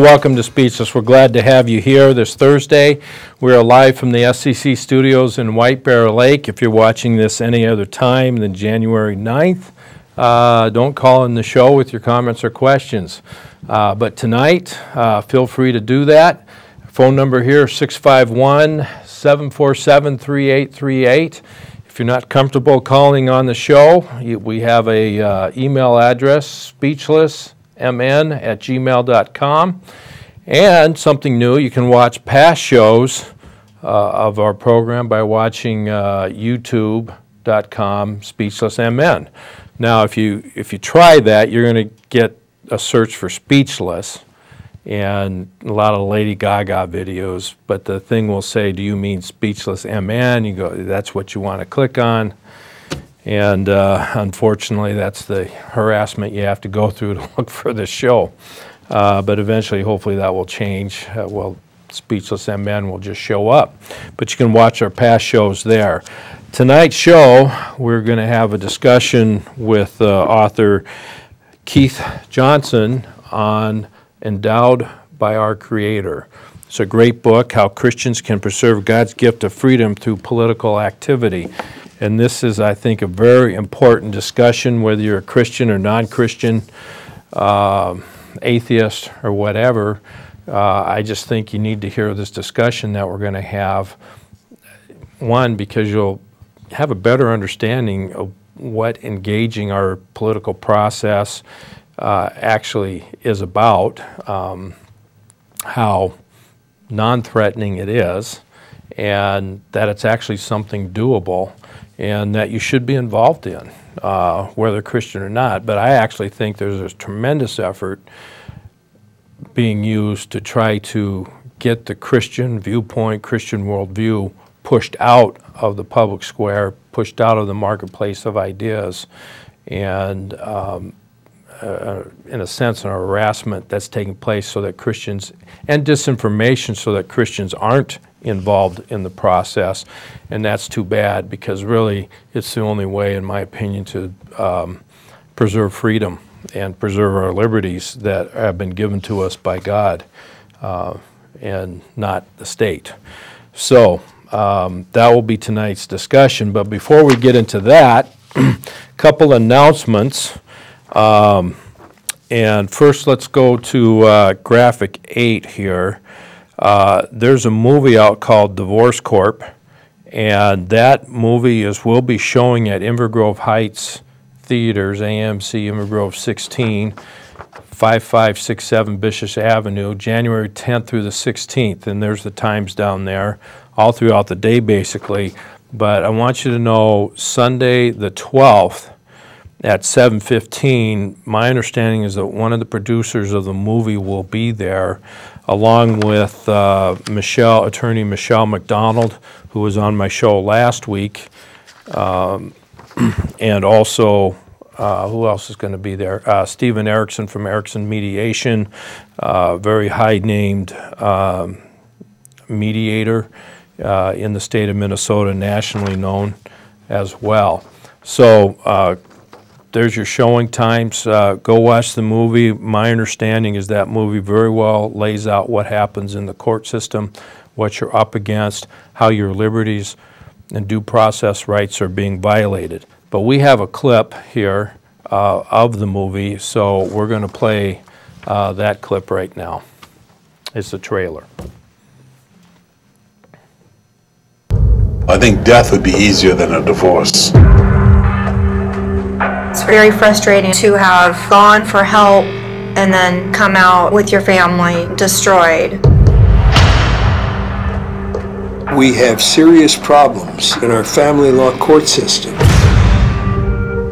Welcome to Speechless. We're glad to have you here this Thursday. We are live from the SCC studios in White Bear Lake. If you're watching this any other time than January 9th, uh, don't call in the show with your comments or questions. Uh, but tonight, uh, feel free to do that. Phone number here 651 747 3838. If you're not comfortable calling on the show, we have a uh, email address speechlessmn at gmail.com. And something new, you can watch past shows uh, of our program by watching uh, youtube.com speechlessmn. Now, if you, if you try that, you're going to get a search for speechless and a lot of Lady Gaga videos, but the thing will say, do you mean speechless MN? You go, that's what you want to click on. And uh, unfortunately, that's the harassment you have to go through to look for the show. Uh, but eventually, hopefully, that will change. Uh, well, Speechless MN will just show up. But you can watch our past shows there. Tonight's show, we're going to have a discussion with uh, author Keith Johnson on Endowed by Our Creator. It's a great book, How Christians Can Preserve God's Gift of Freedom Through Political Activity. And this is, I think, a very important discussion, whether you're a Christian or non Christian, uh, atheist, or whatever. Uh, I just think you need to hear this discussion that we're going to have. One, because you'll have a better understanding of what engaging our political process uh, actually is about, um, how non-threatening it is, and that it's actually something doable and that you should be involved in, uh, whether Christian or not. But I actually think there's a tremendous effort being used to try to get the Christian viewpoint, Christian worldview pushed out of the public square, pushed out of the marketplace of ideas, and um, uh, in a sense, an harassment that's taking place so that Christians, and disinformation so that Christians aren't involved in the process. And that's too bad because really it's the only way, in my opinion, to um, preserve freedom and preserve our liberties that have been given to us by God uh, and not the state. So, um, that will be tonight's discussion. But before we get into that, a couple announcements. Um, and first, let's go to uh, graphic eight here. Uh, there's a movie out called Divorce Corp, and that movie is will be showing at Inver Grove Heights Theaters, AMC Inver Grove 16, 5567 Bishop Avenue, January 10th through the 16th. And there's the times down there all throughout the day basically. But I want you to know Sunday the 12th at 7:15, my understanding is that one of the producers of the movie will be there, along with uh, Michelle, attorney Michelle MacDonald, who was on my show last week, um, and also uh, who else is going to be there? Uh, Stephen Erickson from Erickson Mediation, uh, very high named um, mediator uh, in the state of Minnesota, nationally known as well. So uh, there's your showing times. Uh, go watch the movie. My understanding is that movie very well lays out what happens in the court system, what you're up against, how your liberties and due process rights are being violated. But we have a clip here uh, of the movie, so we're going to play uh, that clip right now. It's a trailer. I think death would be easier than a divorce. It's very frustrating to have gone for help and then come out with your family destroyed. We have serious problems in our family law court system.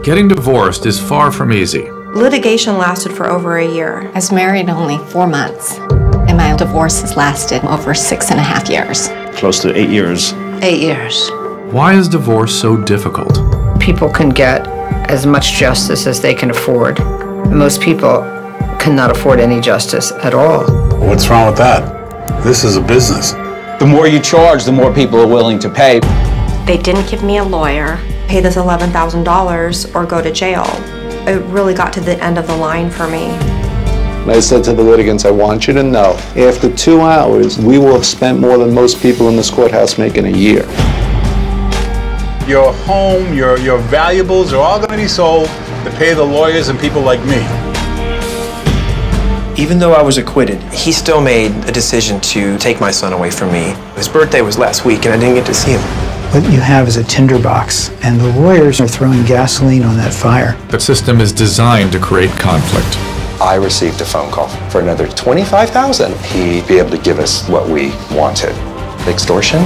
Getting divorced is far from easy. Litigation lasted for over a year. I was married only four months, and my divorce has lasted over six and a half years. Close to eight years. Eight years. Why is divorce so difficult? People can get as much justice as they can afford. Most people cannot afford any justice at all. What's wrong with that? This is a business. The more you charge, the more people are willing to pay. They didn't give me a lawyer. Pay this $11,000 or go to jail. It really got to the end of the line for me. I said to the litigants, I want you to know, after two hours, we will have spent more than most people in this courthouse make in a year. Your home, your, your valuables are all going to be sold to pay the lawyers and people like me. Even though I was acquitted, he still made a decision to take my son away from me. His birthday was last week and I didn't get to see him. What you have is a tinderbox, and the lawyers are throwing gasoline on that fire. The system is designed to create conflict. I received a phone call for another 25,000. He'd be able to give us what we wanted. Extortion?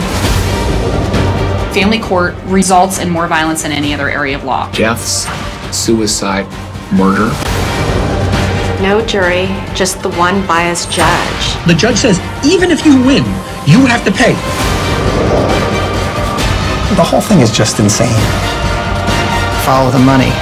Family court results in more violence than any other area of law. Deaths, suicide, murder. No jury, just the one biased judge. The judge says, even if you win, you would have to pay. The whole thing is just insane. Follow the money.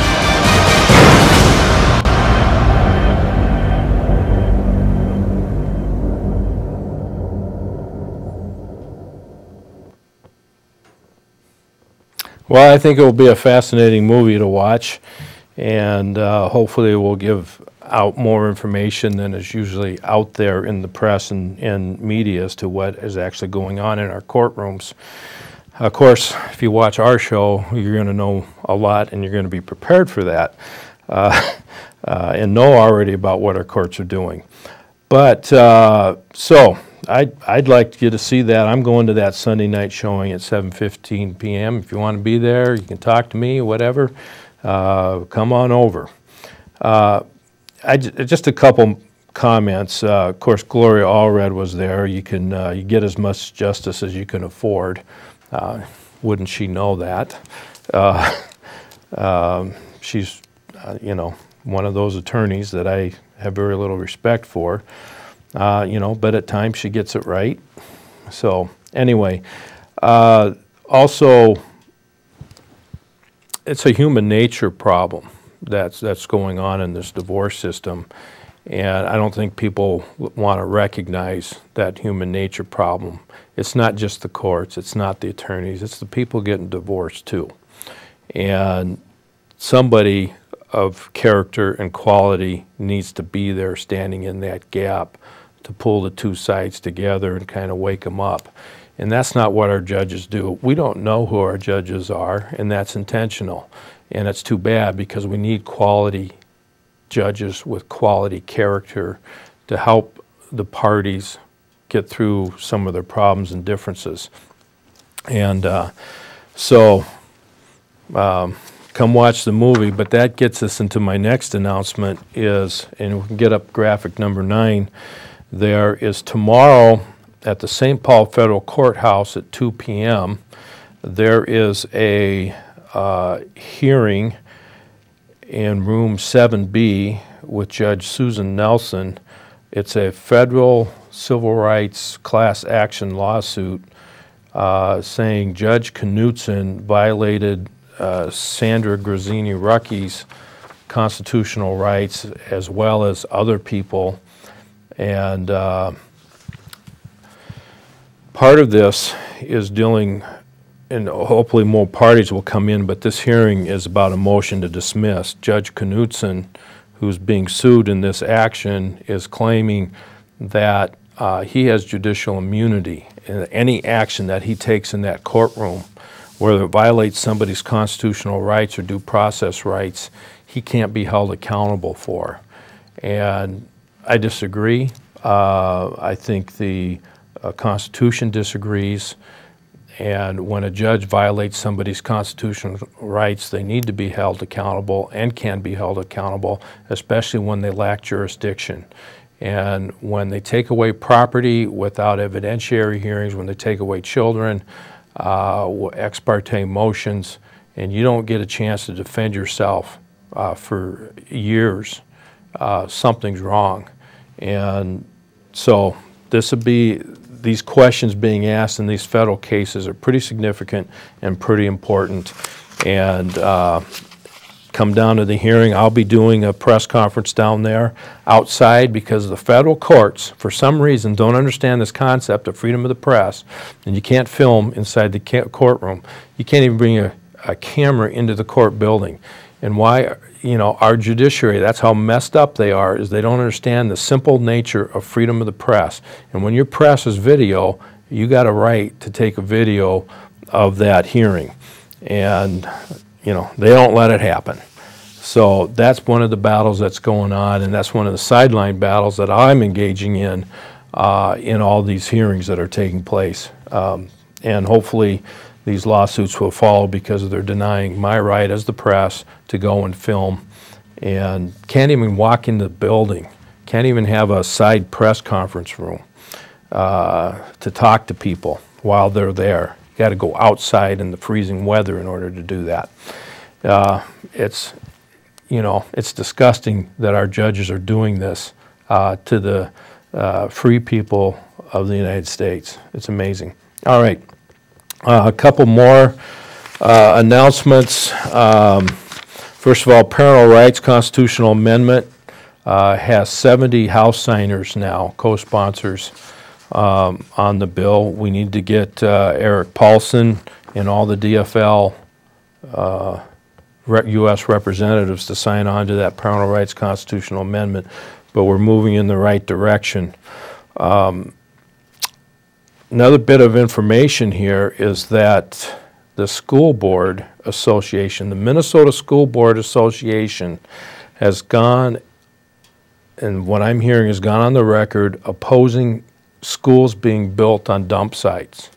Well, I think it will be a fascinating movie to watch, and uh, hopefully it will give out more information than is usually out there in the press and, and media as to what is actually going on in our courtrooms. Of course, if you watch our show, you're going to know a lot and you're going to be prepared for that uh, uh, and know already about what our courts are doing. But uh, so I'd, I'd like you to see that. I'm going to that Sunday night showing at 7:15 p.m. If you want to be there, you can talk to me, whatever. Uh, come on over. Uh, I, just a couple comments. Uh, of course, Gloria Allred was there. You can uh, you get as much justice as you can afford. Uh, wouldn't she know that? Uh, um, she's, you know, one of those attorneys that I have very little respect for. Uh, you know, but at times she gets it right. So anyway, also, it's a human nature problem that's that's going on in this divorce system. And I don't think people want to recognize that human nature problem. It's not just the courts, it's not the attorneys, it's the people getting divorced too. And somebody of character and quality needs to be there standing in that gap to pull the two sides together and kind of wake them up. And that's not what our judges do. We don't know who our judges are, and that's intentional. And it's too bad because we need quality judges with quality character to help the parties get through some of their problems and differences. And uh, so um, come watch the movie, but that gets us into my next announcement is, and we can get up graphic number nine, there is tomorrow at the St. Paul Federal Courthouse at 2 p.m., there is a uh, hearing in room 7B with Judge Susan Nelson. It's a federal civil rights class action lawsuit uh, saying Judge Knutson violated uh, Sandra Grazzini Rucki's constitutional rights as well as other people. And uh, part of this is dealing and hopefully more parties will come in, but this hearing is about a motion to dismiss. Judge Knutson, who's being sued in this action, is claiming that uh, he has judicial immunity in any action that he takes in that courtroom, whether it violates somebody's constitutional rights or due process rights, he can't be held accountable for. And I disagree. Uh, I think the uh, Constitution disagrees. And when a judge violates somebody's constitutional rights, they need to be held accountable and can be held accountable, especially when they lack jurisdiction. And when they take away property without evidentiary hearings, when they take away children, uh, ex parte motions, and you don't get a chance to defend yourself uh, for years, uh, something's wrong. And so this would be these questions being asked in these federal cases are pretty significant and pretty important. And uh, come down to the hearing. I'll be doing a press conference down there outside because the federal courts, for some reason, don't understand this concept of freedom of the press, and you can't film inside the courtroom. You can't even bring a, a camera into the court building. And why, you know, our judiciary, that's how messed up they are, is they don't understand the simple nature of freedom of the press. And when your press is video, you got a right to take a video of that hearing. And, you know, they don't let it happen. So that's one of the battles that's going on, and that's one of the sideline battles that I'm engaging in uh, in all these hearings that are taking place. Um, and hopefully, these lawsuits will follow because they're denying my right as the press to go and film and can't even walk in the building, can't even have a side press conference room uh, to talk to people while they're there. You got to go outside in the freezing weather in order to do that. Uh, it's, you know, it's disgusting that our judges are doing this uh, to the uh, free people of the United States. It's amazing. All right, uh, a couple more uh, announcements. Um, first of all, parental rights constitutional amendment uh, has 70 House signers now, co-sponsors um, on the bill. We need to get uh, Erik Paulsen and all the DFL uh, U.S. representatives to sign on to that parental rights constitutional amendment, but we're moving in the right direction. Um, another bit of information here is that the School Board Association, the Minnesota School Board Association, has gone, and what I'm hearing has gone on the record opposing schools being built on dump sites.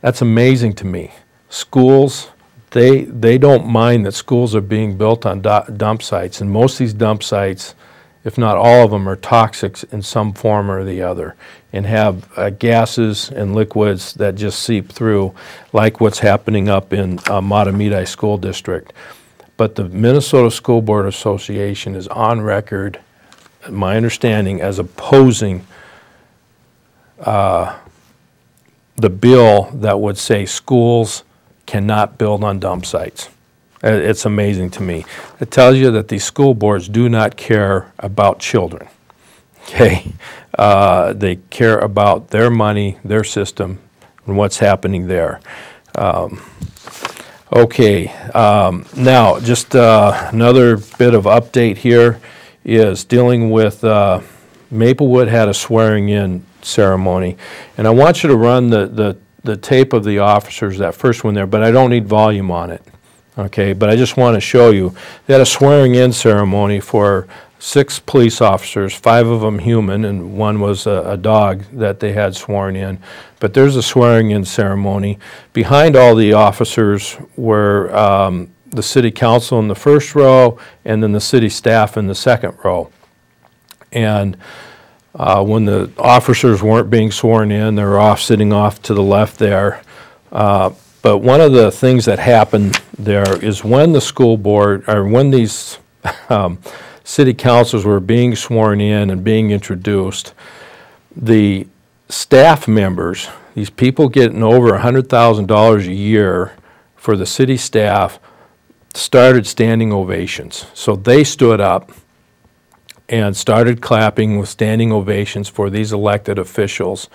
That's amazing to me. Schools, they, they don't mind that schools are being built on dump sites, and most of these dump sites, if not all of them, are toxic in some form or the other and have uh, gases and liquids that just seep through, like what's happening up in uh, Mahtomedi School District. But the Minnesota School Board Association is on record, my understanding, as opposing uh, the bill that would say schools cannot build on dump sites. Uh, it's amazing to me. It tells you that these school boards do not care about children. Okay, uh, they care about their money, their system, and what's happening there. Um, okay, um, now just uh, another bit of update here is dealing with uh, Maplewood had a swearing in ceremony. And I want you to run the, the, the tape of the officers, that first one there, but I don't need volume on it. Okay, but I just want to show you. They had a swearing in ceremony for six police officers, five of them human, and one was a, a, dog that they had sworn in. But there's a swearing in ceremony. Behind all the officers were um, the city council in the first row, and then the city staff in the second row. And uh, when the officers weren't being sworn in, they were off, sitting off to the left there. Uh, but one of the things that happened there is when the school board, or when these um, city councils were being sworn in and being introduced, the staff members, these people getting over $100,000 a year for the city staff, started standing ovations. So they stood up and started clapping with standing ovations for these elected officials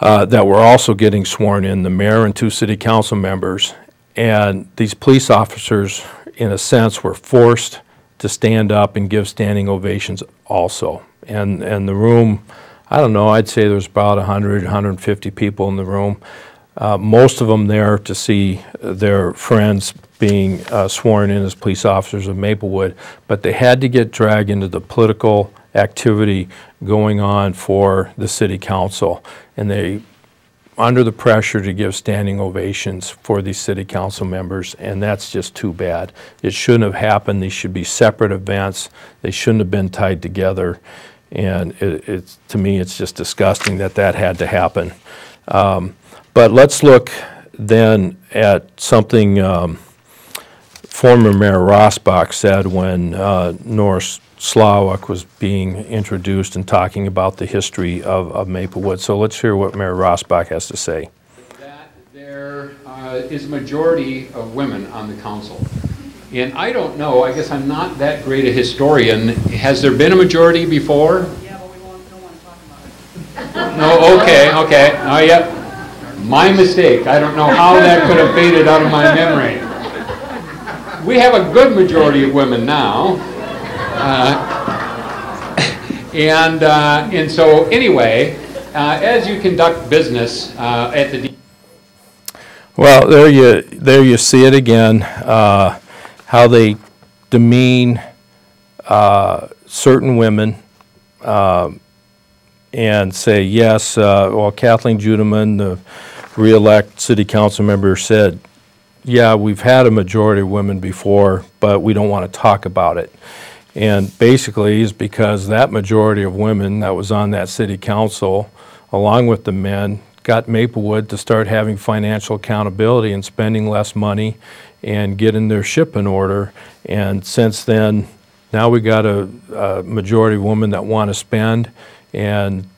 uh, that were also getting sworn in, the mayor and two city council members. And these police officers, in a sense, were forced to stand up and give standing ovations also. And, and the room, I don't know, I'd say there's about 100, 150 people in the room. Uh, most of them there to see their friends being uh, sworn in as police officers of Maplewood, but they had to get dragged into the political activity going on for the city council. And they, under the pressure to give standing ovations for these city council members, and that's just too bad. It shouldn't have happened. These should be separate events. They shouldn't have been tied together. And it, it's, to me, it's just disgusting that that had to happen. Um, but let's look then at something um, former Mayor Rossbach said when uh, Norris Slawik was being introduced and talking about the history of, of Maplewood. So let's hear what Mayor Rossbach has to say. That there uh, is a majority of women on the council. And I don't know, I guess I'm not that great a historian. Has there been a majority before? Yeah, but we won't, don't want to talk about it. no, okay, okay. Oh, yep. My mistake. I don't know how that could have faded out of my memory we have a good majority of women now. Uh, and, uh, and so anyway, uh, as you conduct business uh, at the Well, there you, there you see it again, uh, how they demean uh, certain women um, and say, yes, uh, well, Kathleen Juenemann, the re-elect city council member, said, yeah, we've had a majority of women before, but we don't want to talk about it. And basically, is because that majority of women that was on that city council, along with the men, got Maplewood to start having financial accountability and spending less money and getting their ship in order. And since then, now we got a, a majority of women that want to spend and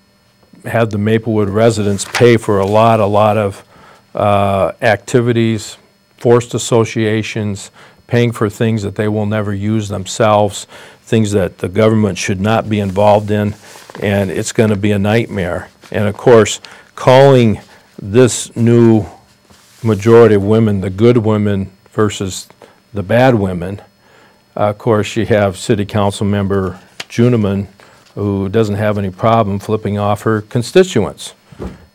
have the Maplewood residents pay for a lot, a lot of uh, activities, forced associations, paying for things that they will never use themselves, things that the government should not be involved in, and it's going to be a nightmare. And of course, calling this new majority of women the good women versus the bad women, uh, of course, you have City Council Member Juenemann, who doesn't have any problem flipping off her constituents,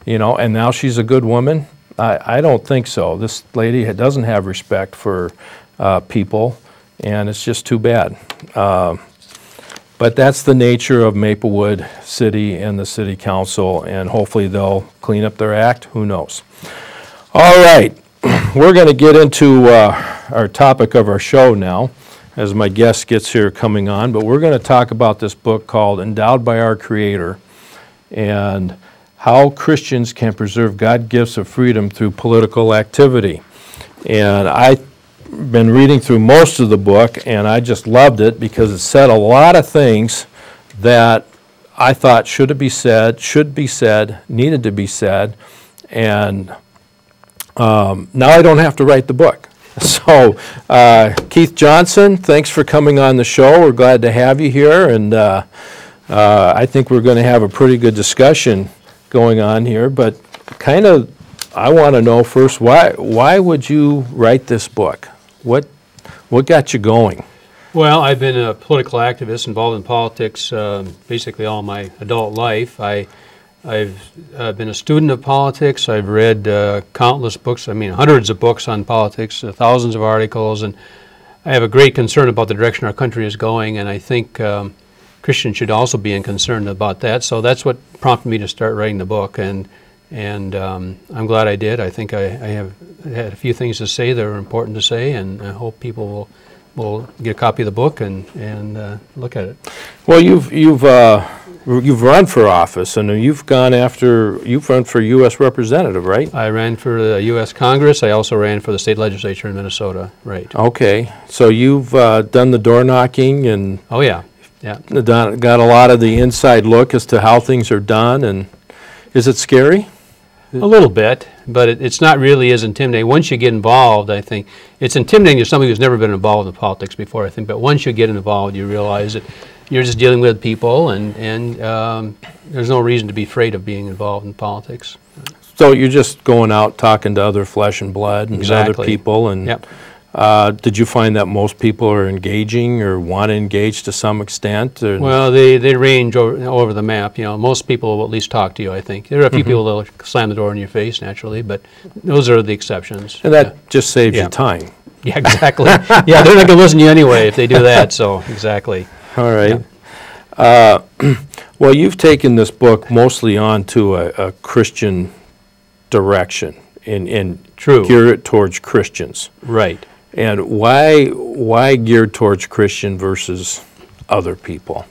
you know, and now she's a good woman. I, I don't think so. This lady doesn't have respect for uh, people, and it's just too bad. Uh, but that's the nature of Maplewood City and the City Council, and hopefully they'll clean up their act. Who knows? All right, we're going to get into uh, our topic of our show now as my guest gets here coming on, but we're going to talk about this book called Endowed by Our Creator and how Christians can preserve God gifts of freedom through political activity. And I've been reading through most of the book, and I just loved it because it said a lot of things that I thought should be said, should be said, needed to be said, and um, now I don't have to write the book. So, uh, Keith Johnson, thanks for coming on the show. We're glad to have you here, and uh, uh, I think we're going to have a pretty good discussion going on here. But kind of, I want to know first why why would you write this book? What what got you going? Well, I've been a political activist involved in politics um, basically all my adult life. I I've uh, been a student of politics. I've read uh, countless books, I mean, hundreds of books on politics, uh, thousands of articles, and I have a great concern about the direction our country is going, and I think um, Christians should also be concerned about that. So that's what prompted me to start writing the book, and and um, I'm glad I did. I think I, I, have had a few things to say that are important to say, and I hope people will will get a copy of the book and and uh, look at it. Well, you've you've uh, you've run for office, and you've gone after you've run for U.S. representative, right? I ran for the U.S. Congress. I also ran for the state legislature in Minnesota. Right. Okay, so you've uh, done the door knocking and oh yeah, yeah, done, got a lot of the inside look as to how things are done, and is it scary? A little bit, but it, it's not really as intimidating. Once you get involved, I think it's intimidating to somebody who's never been involved in politics before. I think, but once you get involved, you realize that you're just dealing with people, and and um, there's no reason to be afraid of being involved in politics. So you're just going out talking to other flesh and blood and exactly. other people, and yep. Uh, did you find that most people are engaging or want to engage to some extent? Or? Well, they, they range over, over the map. You know, most people will at least talk to you. I think there are a few mm -hmm. people that will slam the door in your face naturally, but those are the exceptions. And that yeah. just saves yeah. you time. Yeah, exactly. yeah, they're not going to listen to you anyway if they do that. So exactly. All right. Yeah. Uh, well, you've taken this book mostly on to a, a Christian direction and, and True. gear it towards Christians. Right. And why why geared towards Christian versus other people?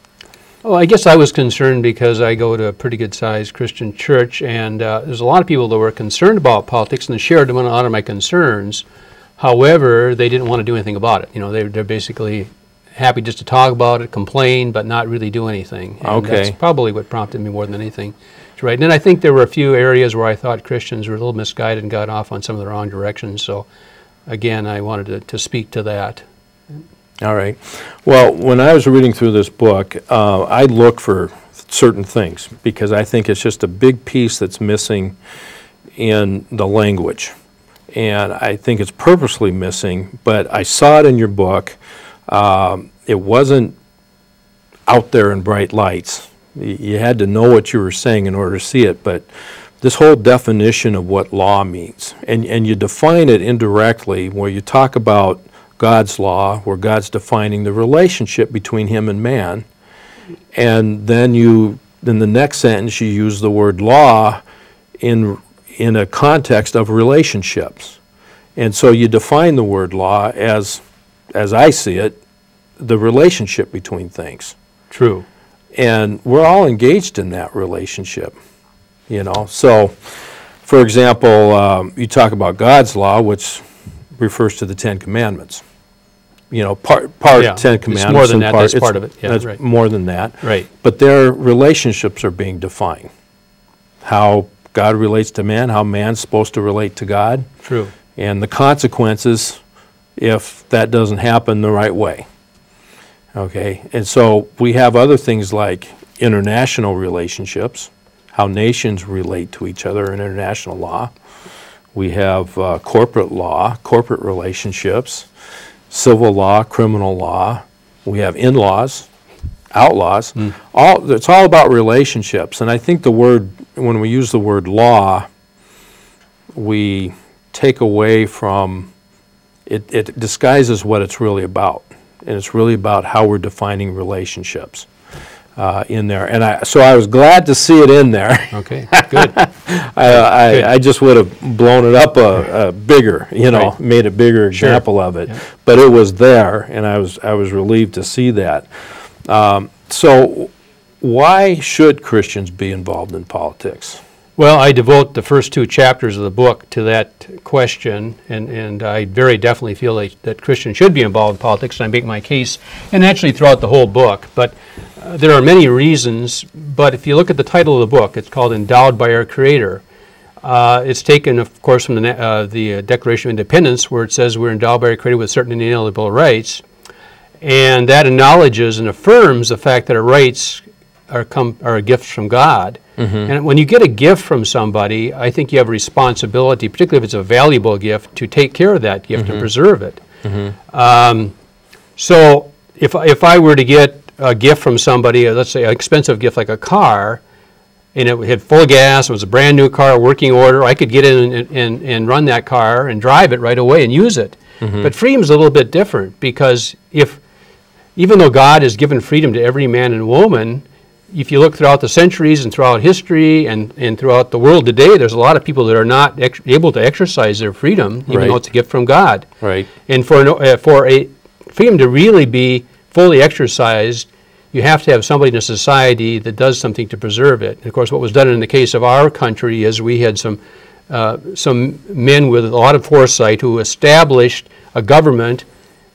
Well, I guess I was concerned because I go to a pretty good sized Christian church, and uh, there's a lot of people that were concerned about politics and shared a lot of my concerns. However, they didn't want to do anything about it. You know, they, they're basically happy just to talk about it, complain, but not really do anything. And okay. That's probably what prompted me more than anything to write. And then I think there were a few areas where I thought Christians were a little misguided and got off on some of the wrong directions. So, again, I wanted to, to speak to that. All right. Well, when I was reading through this book, uh, I look for certain things because I think it's just a big piece that's missing in the language. and I think it's purposely missing, but I saw it in your book. Um, It wasn't out there in bright lights. You had to know what you were saying in order to see it, but this whole definition of what law means, and, and you define it indirectly, where you talk about God's law, where God's defining the relationship between him and man, and then you, in the next sentence, you use the word law in, in a context of relationships. And so you define the word law as, as I see it, the relationship between things. True. And we're all engaged in that relationship, you know. So, for example, um, you talk about God's law, which refers to the Ten Commandments. You know, part, part Yeah, Ten Commandments. it's more than that, part- that's part of it, yeah, That's right. more than that. Right. But their relationships are being defined. How God relates to man, how man's supposed to relate to God. True. And the consequences if that doesn't happen the right way. Okay, and so we have other things like international relationships, how nations relate to each other in international law. We have uh, corporate law, corporate relationships, civil law, criminal law. We have in-laws, outlaws. All, it's all about relationships. And I think the word, when we use the word law, we take away from, it, it disguises what it's really about. And it's really about how we're defining relationships uh, in there. And I, so I was glad to see it in there. Okay, good. I, I, I just would have blown it up a, a bigger, you know, Right. made a bigger Sure. example of it. But it was there, and I was, I was relieved to see that. Um, So why should Christians be involved in politics? Well, I devote the first two chapters of the book to that question, and, and I very definitely feel that, that Christians should be involved in politics, and I make my case, and actually throughout the whole book. But uh, there are many reasons, but if you look at the title of the book, it's called Endowed by Our Creator. Uh, it's taken, of course, from the, uh, the Declaration of Independence, where it says we're endowed by our Creator with certain inalienable rights. And that acknowledges and affirms the fact that our rights are, come, are gifts from God. Mhm. And when you get a gift from somebody, I think you have a responsibility, particularly if it's a valuable gift, to take care of that gift Mhm. and preserve it. Mhm. Um, so if, if I were to get a gift from somebody, uh, let's say an expensive gift like a car, and it had full gas, it was a brand new car, working order, I could get in and, and, and run that car and drive it right away and use it. Mhm. But freedom is a little bit different because if, even though God has given freedom to every man and woman, if you look throughout the centuries and throughout history and, and throughout the world today, there's a lot of people that are not ex- able to exercise their freedom, even Right. though it's a gift from God. Right. And for, no- uh, for a freedom to really be fully exercised, you have to have somebody in a society that does something to preserve it. And of course, what was done in the case of our country is we had some, uh, some men with a lot of foresight who established a government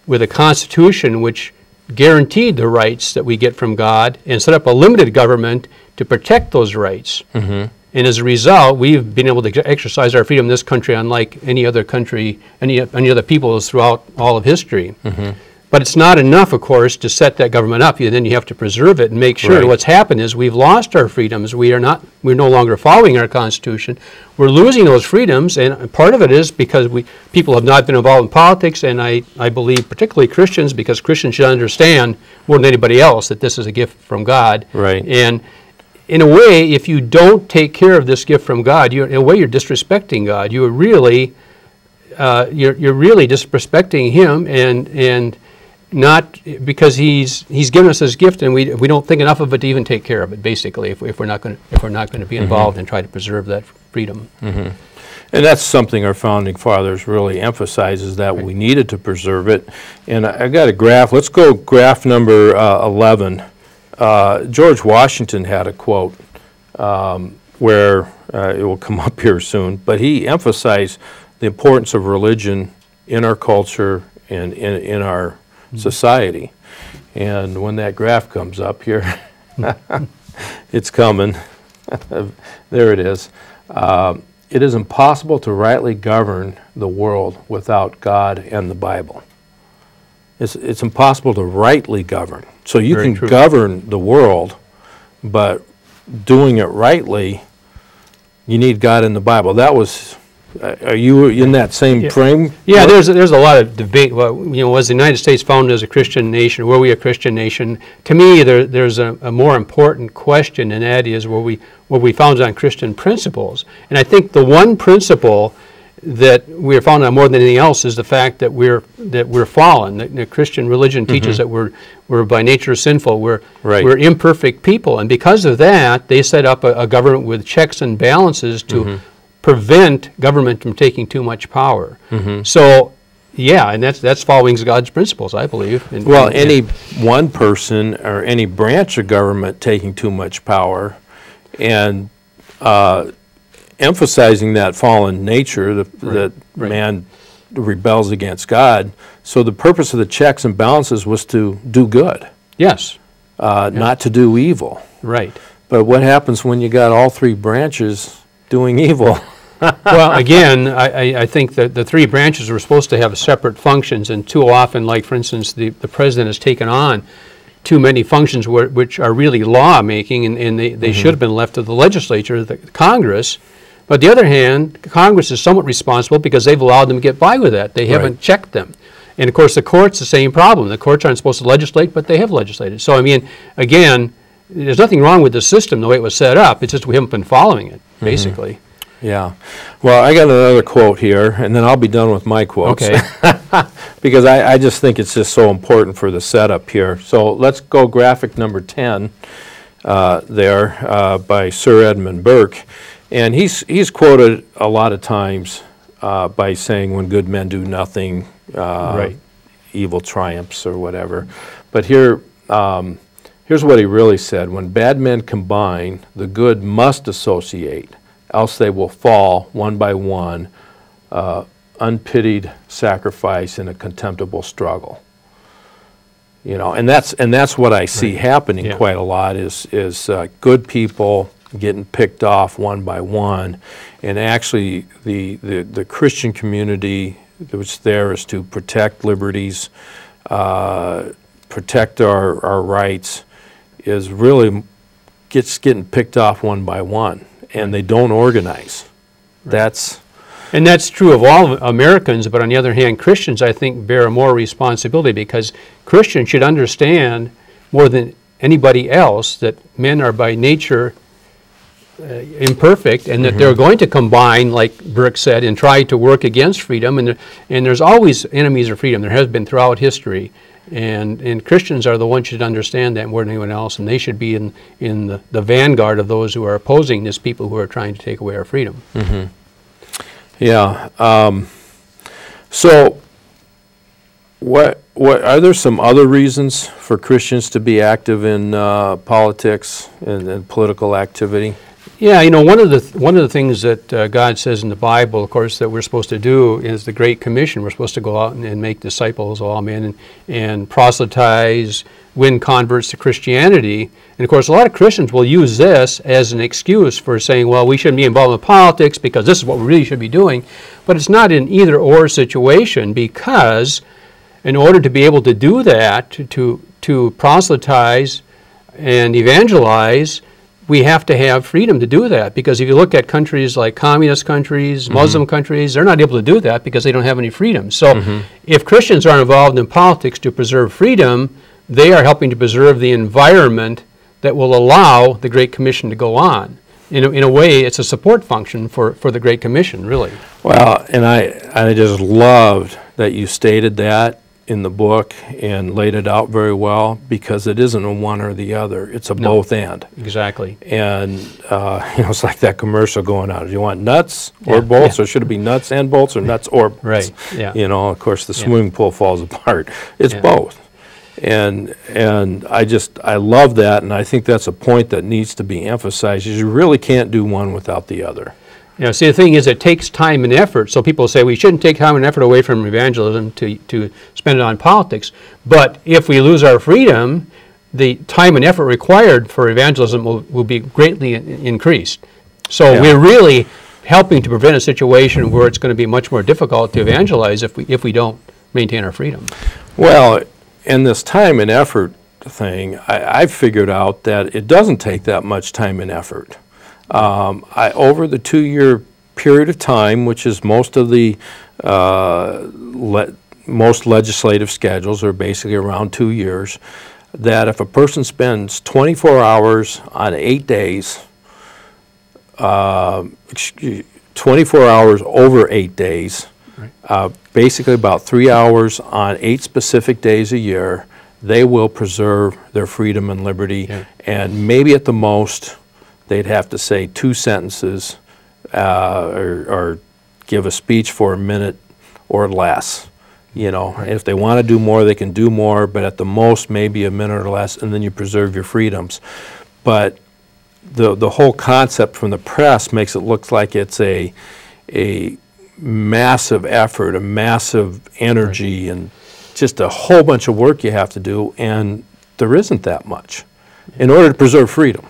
with a constitution which guaranteed the rights that we get from God and set up a limited government to protect those rights. Mhm. And as a result, we've been able to exercise our freedom in this country unlike any other country, any, any other peoples throughout all of history. Mhm. But it's not enough, of course, to set that government up. You, then you have to preserve it and make sure. Right. What's happened is we've lost our freedoms. We are not. We're no longer following our Constitution. We're losing those freedoms, and part of it is because we people have not been involved in politics. And I, I believe, particularly Christians, because Christians should understand more than anybody else that this is a gift from God. Right. And in a way, if you don't take care of this gift from God, you're, in a way you're disrespecting God. You are really, uh, you're, you're really disrespecting Him, and and not because He's He's given us this gift, and we we don't think enough of it to even take care of it. Basically, if, if we're not going if we're not going to be Mhm. involved and try to preserve that freedom. Mhm. And that's something our founding fathers really emphasizes that we needed to preserve it. And I I got a graph. Let's go graph number uh, 11. Uh, George Washington had a quote um, where uh, it will come up here soon, but he emphasized the importance of religion in our culture and in, in our society. And when that graph comes up here, it's coming. there it is. Um, it is impossible to rightly govern the world without God and the Bible. It's, it's impossible to rightly govern. So you Very can true. govern the world, but doing it rightly, you need God and the Bible. That was Uh, Are you in that same frame? Yeah, there's, there's a lot of debate, well, you know, was the United States founded as a Christian nation, were we a Christian nation? To me, there, there's a, a more important question, and that is, were we, were we founded on Christian principles? And I think the one principle that we're founded on more than anything else is the fact that we're, that we're fallen. The, the Christian religion teaches Mhm. that we're, we're by nature sinful, we're, Right. we're imperfect people. And because of that, they set up a, a government with checks and balances to Mhm. Prevent government from taking too much power. Mhm. So, yeah, and that's that's following God's principles, I believe. And- Well, and- any one person or any branch of government taking too much power and uh, emphasizing that fallen nature, that, that man rebels against God. So the purpose of the checks and balances was to do good. Yes. Uh, Not to do evil. Right. But what happens when you got all three branches doing evil? well, again, I, I, I think that the three branches were supposed to have separate functions, and too often, like for instance, the, the president has taken on too many functions where, which are really lawmaking, and, and they, they Mhm. should have been left to the legislature, the Congress. But the other hand, Congress is somewhat responsible because they've allowed them to get by with that. They Right. haven't checked them. And of course, the courts, the same problem. The courts aren't supposed to legislate, but they have legislated. So, I mean, again, there's nothing wrong with the system the way it was set up. It's just we haven't been following it, Mhm. basically. Yeah. Well, I got another quote here, and then I'll be done with my quotes. Okay. because I, I just think it's just so important for the setup here. So let's go graphic number 10 uh, there uh, by Sir Edmund Burke. And he's, he's quoted a lot of times uh, by saying, when good men do nothing, uh, Right. evil triumphs or whatever. But here, um, here's what he really said. When bad men combine, the good must associate, else they will fall one by one, uh, unpitied sacrifice in a contemptible struggle. You know, and that's, and that's what I see Right. happening Yeah. quite a lot is, is uh, good people getting picked off one by one. And actually, the, the, the Christian community that's there is to protect liberties, uh, protect our, our rights, is really gets getting picked off one by one, and they don't organize. That's, And that's true of all Americans, but on the other hand, Christians, I think, bear more responsibility because Christians should understand more than anybody else that men are by nature uh, imperfect and that they're Mhm. going to combine, like Burke said, and try to work against freedom. And, and there's always enemies of freedom. There has been throughout history. And, and Christians are the ones who should understand that more than anyone else, and they should be in, in the, the vanguard of those who are opposing this people who are trying to take away our freedom. Mhm. Yeah. um, So, what, what, are there some other reasons for Christians to be active in uh, politics and and political activity? Yeah, you know, one of the th- one of the things that uh, God says in the Bible, of course, that we're supposed to do is the Great Commission. We're supposed to go out and, and make disciples all men and, and proselytize, win converts to Christianity. And of course, a lot of Christians will use this as an excuse for saying, well, we shouldn't be involved in politics because this is what we really should be doing. But it's not an either or situation because in order to be able to do that, to, to proselytize and evangelize, we have to have freedom to do that because if you look at countries like communist countries, Muslim countries, they're not able to do that because they don't have any freedom. So Mhm. if Christians are involved in politics to preserve freedom, they are helping to preserve the environment that will allow the Great Commission to go on. In a, in a way, it's a support function for, for the Great Commission, really. Well, and I, I just loved that you stated that in the book and laid it out very well because it isn't a one or the other, it's a No. both and. Exactly. And, uh, you know, it's like that commercial going out, do you want nuts or Yeah, bolts, yeah. or should it be nuts and bolts or nuts or bolts? Right, yeah. You know, of course, the swimming pool falls apart. It's both. And, and I just, I love that, and I think that's a point that needs to be emphasized, is you really can't do one without the other. You know, see, the thing is, it takes time and effort. So people say we shouldn't take time and effort away from evangelism to, to spend it on politics. But if we lose our freedom, the time and effort required for evangelism will, will be greatly in- increased. So Yeah. we're really helping to prevent a situation where it's going to be much more difficult to evangelize if we, if we don't maintain our freedom. Well, in this time and effort thing, I, I've figured out that it doesn't take that much time and effort. Um, I, over the two-year period of time, which is most of the, uh, le- most legislative schedules are basically around two years, that if a person spends 24 hours on eight days, uh, 24 hours over eight days, uh, basically about three hours on eight specific days a year, they will preserve their freedom and liberty. And maybe at the most, they'd have to say two sentences uh, or, or give a speech for a minute or less. You know, if they want to do more, they can do more, but at the most, maybe a minute or less, and then you preserve your freedoms. But the, the whole concept from the press makes it look like it's a, a massive effort, a massive energy, and just a whole bunch of work you have to do, and there isn't that much in order to preserve freedom.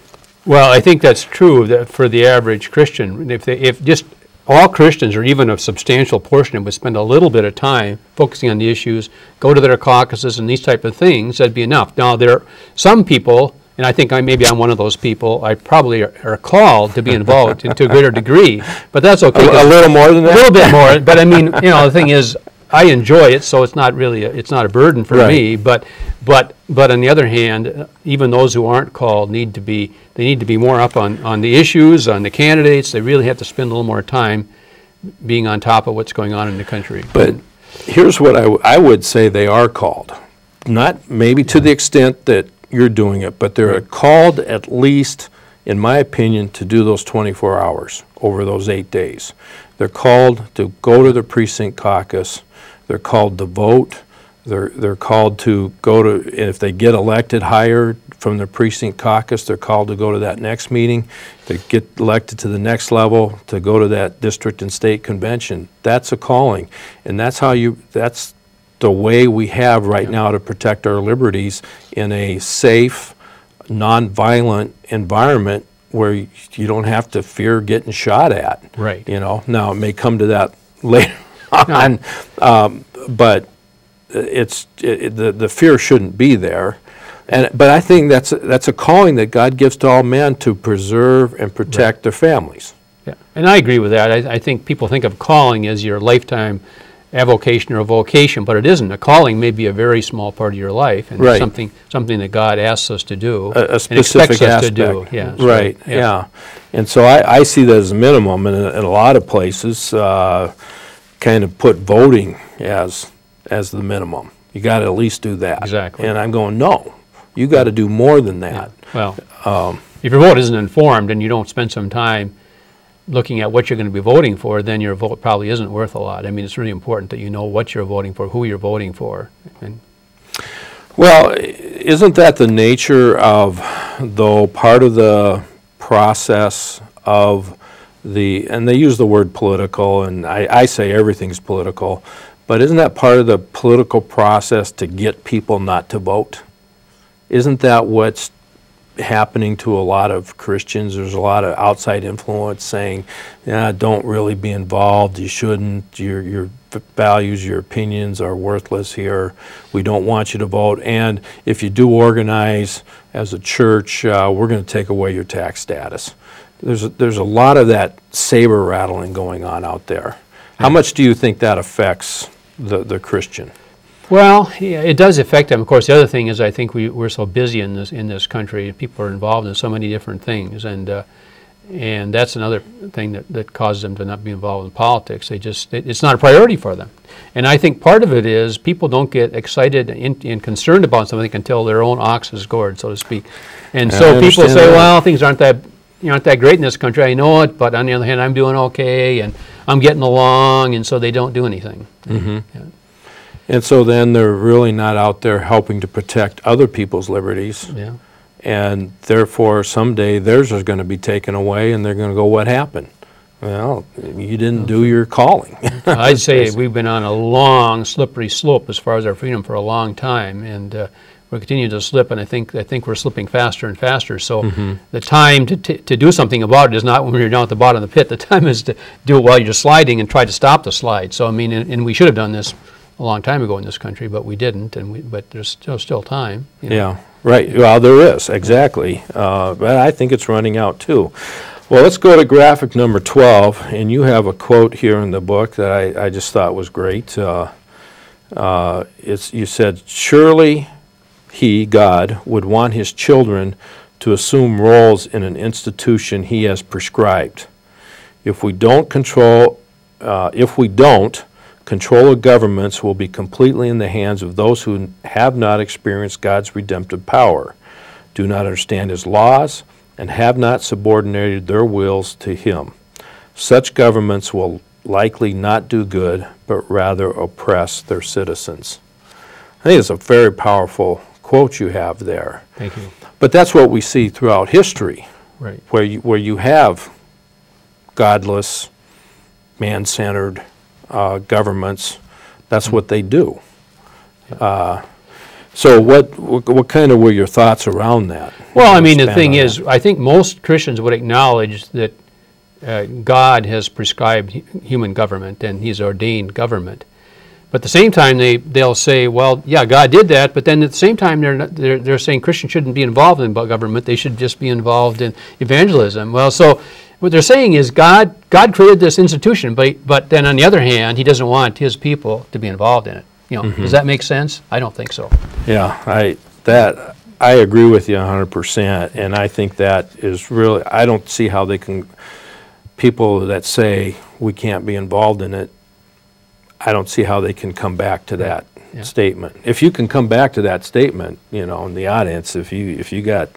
Well, I think that's true that for the average Christian. If they, if just all Christians, or even a substantial portion of would spend a little bit of time focusing on the issues, go to their caucuses and these type of things, that'd be enough. Now, there are some people, and I think I, maybe I'm one of those people, I probably are, are called to be involved to a greater degree, but that's okay. A- a little more than that. A little bit more, but I mean, you know, the thing is, I enjoy it, so it's not really, a- it's not a burden for Right. me, but, but, but on the other hand, uh, even those who aren't called need to be, they need to be more up on, on the issues, on the candidates, they really have to spend a little more time being on top of what's going on in the country. But here's what I, w- I would say they are called. Not maybe to the extent that you're doing it, but they're called at least, in my opinion, to do those 24 hours over those eight days. They're called to go to the precinct caucus. They're called to vote. They're, they're called to go to, and if they get elected higher from the precinct caucus, they're called to go to that next meeting, to get elected to the next level, to go to that district and state convention. That's a calling. And that's how you, that's the way we have right now to protect our liberties in a safe, nonviolent environment where you you don't have to fear getting shot at. Right. You know, now it may come to that later on, um, but it's, it, the, the fear shouldn't be there. And, but I think that's, a- that's a calling that God gives to all men to preserve and protect their families. Yeah, and I agree with that. I, I think people think of calling as your lifetime avocation or vocation, but it isn't. A calling may be a very small part of your life, and Right. something something that God asks us to do a, a specific aspect. to do. Yeah, so, Right, yeah. And so I, I see that as a minimum, in, in a lot of places, uh, kind of put voting as, as the minimum. You gotta at least do that. Exactly. And I'm going, no, you gotta do more than that. Well, Um, if your vote isn't informed and you don't spend some time looking at what you're going to be voting for, then your vote probably isn't worth a lot. I mean, it's really important that you know what you're voting for, who you're voting for, and Well, isn't that the nature of, though, part of the process of the, and they use the word political, and I, I say everything's political, but isn't that part of the political process to get people not to vote? Isn't that what's happening to a lot of Christians? There's a lot of outside influence saying, yeah, don't really be involved, you shouldn't, your, your values, your opinions are worthless here, we don't want you to vote, and if you do organize as a church, uh, we're going to take away your tax status. There's, a- there's a lot of that saber rattling going on out there. How much do you think that affects the, the Christian? Well, yeah, it does affect them. Of course, the other thing is I think we, we're so busy in this in this country. People are involved in so many different things, and uh, and that's another thing that, that causes them to not be involved in politics. They just it, it's not a priority for them, and I think part of it is people don't get excited and, and concerned about something until their own ox is gored, so to speak. And so people say, that. well, things aren't that you aren't that great in this country. I know it, but on the other hand, I'm doing okay, and I'm getting along, and so they don't do anything. Mhm. And so then they're really not out there helping to protect other people's liberties. Yeah. And therefore, someday theirs is going to be taken away and they're going to go, what happened? Well, you didn't do your calling. I'd say we've been on a long, slippery slope as far as our freedom for a long time, and uh, we're continuing to slip. And I think I think we're slipping faster and faster. So Mhm. the time to, t- to do something about it is not when you're down at the bottom of the pit. The time is to do it while you're sliding and try to stop the slide. So I mean, and, and we should have done this a long time ago in this country, but we didn't. And we, but there's still still time. you know. Yeah, right. Well, there is, exactly. Uh, But I think it's running out too. Well, let's go to graphic number 12, and you have a quote here in the book that I, I just thought was great. Uh, uh, it's, you said, Surely he, God, would want his children to assume roles in an institution he has prescribed. If we don't control, uh, if we don't, control of governments will be completely in the hands of those who have not experienced God's redemptive power, do not understand his laws, and have not subordinated their wills to him. Such governments will likely not do good, but rather oppress their citizens. I think it's a very powerful quote you have there. Thank you. But that's what we see throughout history. Right. Where you, where you have godless, man-centered uh, governments, that's what they do. Uh, so what, what, what kind of were your thoughts around that? Well, I mean, the thing is, that. I think most Christians would acknowledge that uh, God has prescribed human government and He's ordained government. But at the same time, they, they'll say, well, yeah, God did that, but then at the same time, they're, not, they're, they're saying Christians shouldn't be involved in government, they should just be involved in evangelism. Well, so what they're saying is God, God created this institution, but, but then on the other hand, He doesn't want His people to be involved in it. You know, Mhm. Does that make sense? I don't think so. Yeah, I, that, I agree with you hundred percent, and I think that is really, I don't see how they can, people that say we can't be involved in it, I don't see how they can come back to that Yeah. statement. If you can come back to that statement, you know, in the audience, if you, if you got,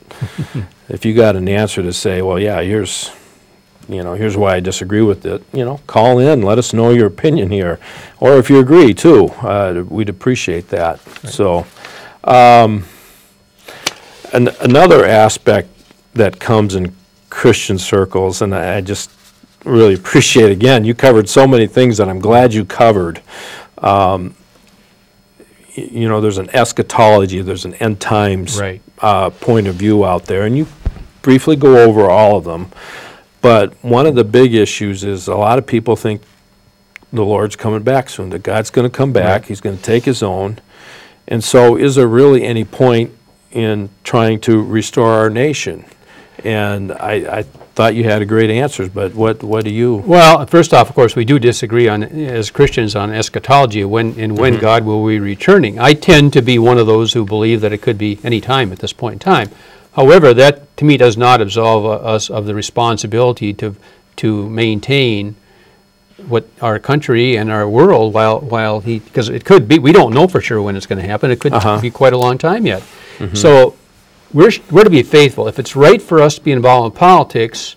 if you got an answer to say, well, yeah, here's, you know, here's why I disagree with it, you know, call in, let us know your opinion here. Or if you agree too, uh, we'd appreciate that. So, um, an, another aspect that comes in Christian circles, and I just really appreciate, again, you covered so many things that I'm glad you covered. Um, you know, there's an eschatology, there's an end times Right. uh, point of view out there, and you briefly go over all of them. But one of the big issues is a lot of people think the Lord's coming back soon, that God's going to come back, He's going to take His own. And so, is there really any point in trying to restore our nation? And I, I thought you had a great answers, but what, what do you? Well, first off, of course, we do disagree on, as Christians, on eschatology, when, and when Mhm. God will be returning. I tend to be one of those who believe that it could be any time at this point in time. However, that, to me, does not absolve us of the responsibility to, to maintain what our country and our world while, while he, because it could be, we don't know for sure when it's going to happen. It could Uh-huh. be quite a long time yet. Mhm. So we're, we're to be faithful. If it's right for us to be involved in politics,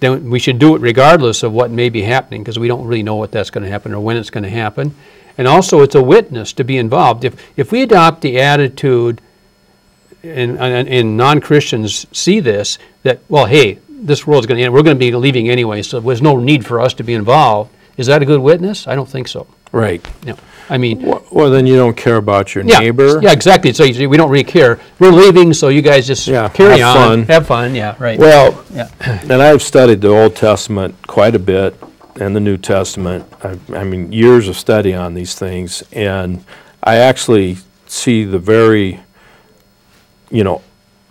then we should do it regardless of what may be happening, because we don't really know what that's going to happen or when it's going to happen. And also, it's a witness to be involved. If, if we adopt the attitude, and, and, and non-Christians see this, that, well, hey, this world's going to end, we're going to be leaving anyway, so there's no need for us to be involved, is that a good witness? I don't think so. Right. No. I mean, Well, then you don't care about your yeah, neighbor. Yeah, exactly. So you, we don't really care. We're leaving, so you guys just carry have on. fun. Have fun, yeah, right. Well, Yeah. and I've studied the Old Testament quite a bit and the New Testament. I, I mean, years of study on these things, and I actually see the very, you know,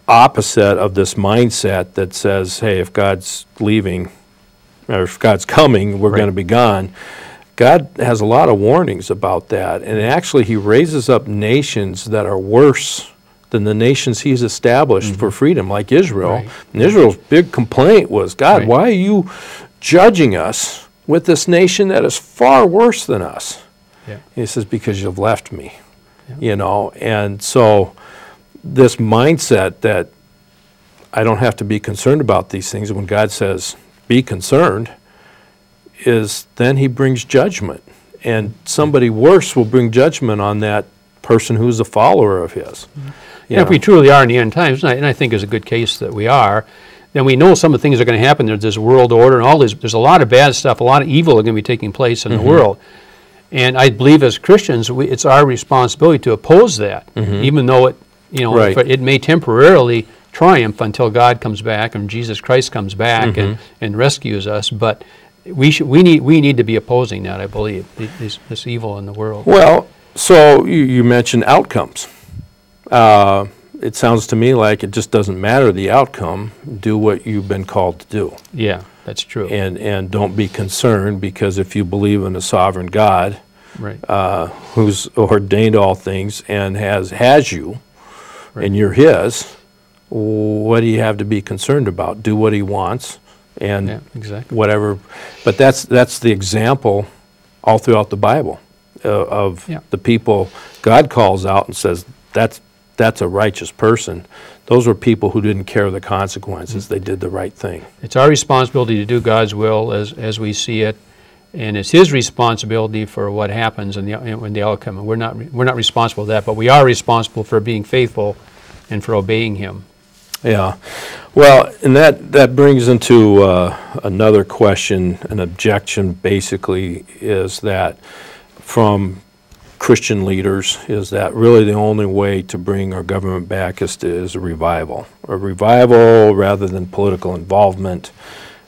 opposite of this mindset that says, "Hey, if God's leaving, or if God's coming, we're going to be gone." God has a lot of warnings about that, and actually, He raises up nations that are worse than the nations He's established for mm-hmm. freedom, like Israel. Right. And Israel's big complaint was, God, Right. why are you judging us with this nation that is far worse than us? Yeah. He says, because you've left me, you know, and so this mindset that I don't have to be concerned about these things when God says, be concerned, is then he brings judgment. And somebody worse will bring judgment on that person who's a follower of his. you And if we truly are in the end times, and I, and I think is a good case that we are, then we know some of the things are going to happen. There's this world order and all this. There's a lot of bad stuff, a lot of evil are going to be taking place in Mhm. the world. And I believe as Christians, we, it's our responsibility to oppose that, Mhm. even though it, you know, Right. it may temporarily triumph until God comes back and Jesus Christ comes back and, Mhm. and rescues us. But we should, we need, we need to be opposing that. I believe this, this evil in the world. Well, so you, you mentioned outcomes. Uh, it sounds to me like it just doesn't matter the outcome. Do what you've been called to do. Yeah, that's true. And, and don't be concerned, because if you believe in a sovereign God, Right. uh, who's ordained all things and has, has you, right. and you're his, what do you have to be concerned about? Do what he wants, and Yeah, exactly. whatever. But that's, that's the example all throughout the Bible uh, of Yeah. the people God calls out and says, that's, that's a righteous person. Those were people who didn't care the consequences. They did the right thing. It's our responsibility to do God's will as, as we see it, and it's His responsibility for what happens and the, and the outcome. And we're not, we're not responsible for that, but we are responsible for being faithful and for obeying Him. Yeah. Well, and that, that brings into uh, another question, an objection basically is that from Christian leaders is that really the only way to bring our government back is, to, is a revival. A revival rather than political involvement.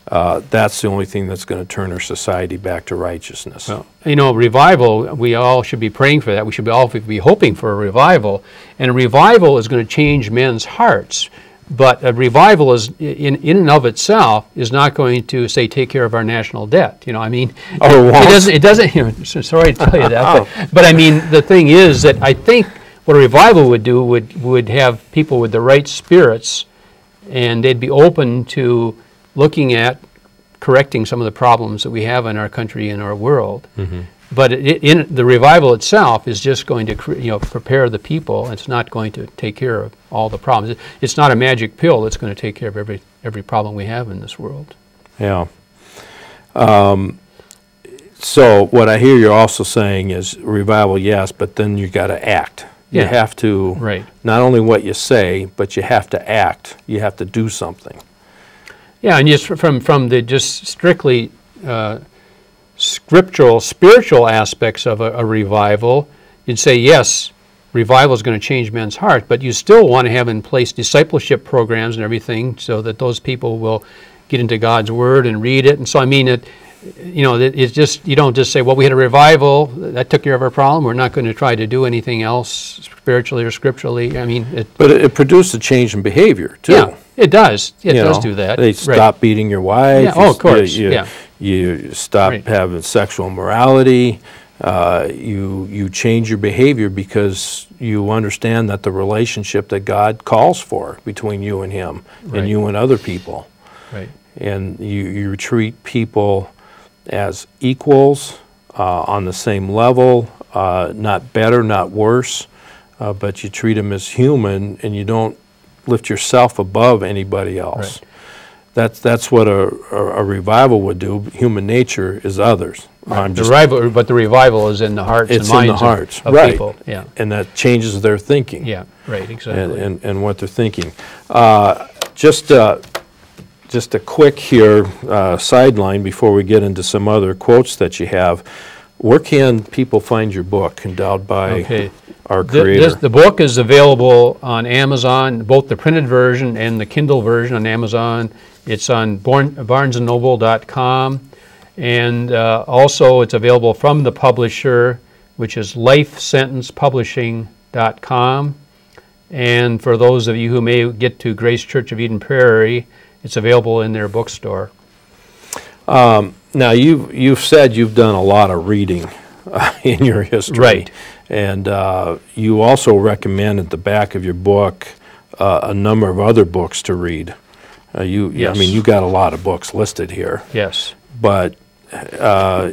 Uh, that's the only thing that's going to turn our society back to righteousness. You know, revival, we all should be praying for that. We should be all be hoping for a revival. And a revival is going to change men's hearts. But a revival is, in, in and of itself, is not going to, say, take care of our national debt. You know, I mean, Oh, it it, doesn't, it doesn't, you know, sorry to tell you that. But, but I mean, the thing is that I think what a revival would do would, would have people with the right spirits and they'd be open to looking at correcting some of the problems that we have in our country and our world. Mhm. But it, in the revival itself is just going to cre- you know prepare the people. It's not going to take care of all the problems. It's not a magic pill that's going to take care of every every problem we have in this world. Yeah. Um, so what I hear you're also saying is revival, yes, but then you got to act. You have to, Right. not only what you say, but you have to act. You have to do something. Yeah, and just from from the just strictly uh, scriptural, spiritual aspects of a, a revival, you'd say yes, revival is going to change men's hearts, but you still want to have in place discipleship programs and everything so that those people will get into God's Word and read it. And so, I mean, it, you know, it, it's just you don't just say, well, we had a revival that took care of our problem. We're not going to try to do anything else spiritually or scripturally. I mean, it, But it, it produced a change in behavior, too. yeah, it does. It You does know, do that. They Right. stop beating your wife. Yeah, oh, of course, You, yeah. You stop Right. having sexual morality. Uh, you you change your behavior because you understand that the relationship that God calls for between you and Him Right. and you and other people, Right. and you you treat people as equals uh, on the same level, uh, not better, not worse, uh, but you treat them as human, and you don't lift yourself above anybody else. That's that's what a, a, a revival would do. Human nature is others. I'm the revival, but the revival is in the hearts it's and minds in the of- hearts, of, right? people. Yeah, and that changes their thinking. yeah, right, and, exactly. and, and what they're thinking. Uh, just uh, just a quick here uh, sideline before we get into some other quotes that you have. Where can people find your book, endowed by Okay. our creator? this- The book is available on Amazon, both the printed version and the Kindle version on Amazon. It's on born- barnesandnoble.com. And uh, also, it's available from the publisher, which is lifesentencepublishing.com. And for those of you who may get to Grace Church of Eden Prairie, it's available in their bookstore. Um, now you've you've said you've done a lot of reading uh, in your history, Right. And uh, you also recommend at the back of your book uh, a number of other books to read. Uh, you, yeah, I mean, you got a lot of books listed here. Yes. But uh,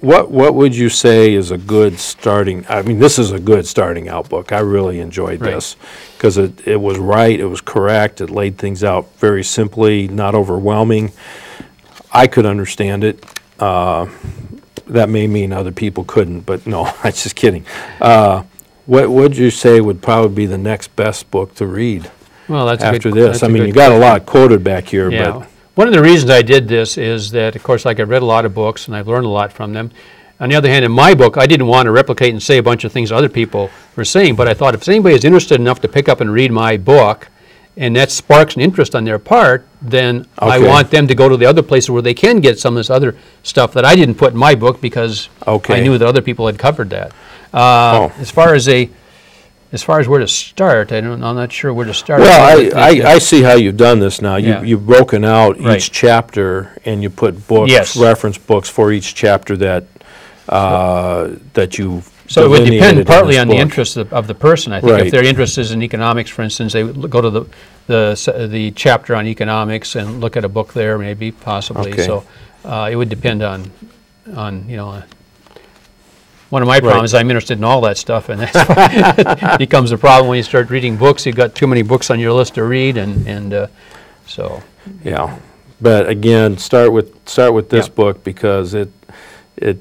what what would you say is a good starting? I mean, this is a good starting out book. I really enjoyed Right. this because it, it was right, it was correct, it laid things out very simply, not overwhelming. I could understand it. Uh, that may mean other people couldn't, but no, I'm just kidding. Uh, what would you say would probably be the next best book to read? Well, that's a good- after this. that's I mean, you got a lot quoted back here, Yeah. but One of the reasons I did this is that, of course, like I've read a lot of books and I've learned a lot from them. On the other hand, in my book, I didn't want to replicate and say a bunch of things other people were saying, but I thought if anybody is interested enough to pick up and read my book, and that sparks an interest on their part, then I want them to go to the other places where they can get some of this other stuff that I didn't put in my book because I knew that other people had covered that. Uh, Oh. As far as a as far as where to start, I don't, I'm not sure where to start. Well, I I, I, see how you've done this now. You, Yeah. you've broken out Right. each chapter and you put books, Yes. reference books for each chapter that, uh, that you've So it would depend partly on the interest of, of the person. I think Right. if their interest is in economics, for instance, they would go to the, the, the chapter on economics and look at a book there, maybe, possibly. Okay. So uh, it would depend on, on, you know, one of my Right. problems, I'm interested in all that stuff, and that becomes a problem when you start reading books. You've got too many books on your list to read, and, and uh, so. Yeah, but again, start with, start with this Yeah. book because it, it